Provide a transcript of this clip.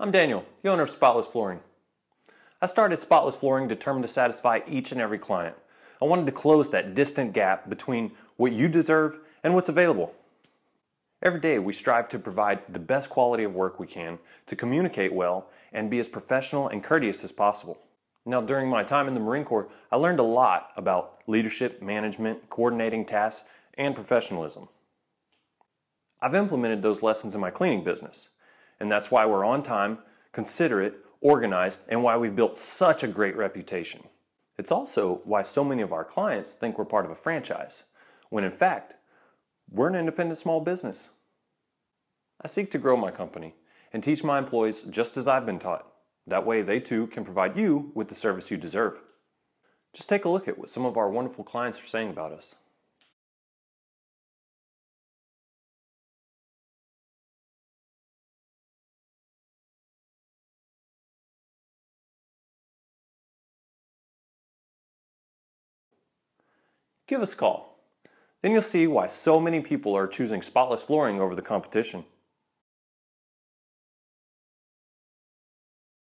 I'm Daniel, the owner of Spotless Flooring. I started Spotless Flooring determined to satisfy each and every client. I wanted to close that distant gap between what you deserve and what's available. Every day we strive to provide the best quality of work we can, to communicate well, and be as professional and courteous as possible. Now, during my time in the Marine Corps, I learned a lot about leadership, management, coordinating tasks, and professionalism. I've implemented those lessons in my cleaning business, and that's why we're on time, considerate, organized, and why we've built such a great reputation. It's also why so many of our clients think we're part of a franchise, when in fact, we're an independent small business. I seek to grow my company and teach my employees just as I've been taught. That way, they too can provide you with the service you deserve. Just take a look at what some of our wonderful clients are saying about us. Give us a call. Then you'll see why so many people are choosing spotless flooring over the competition.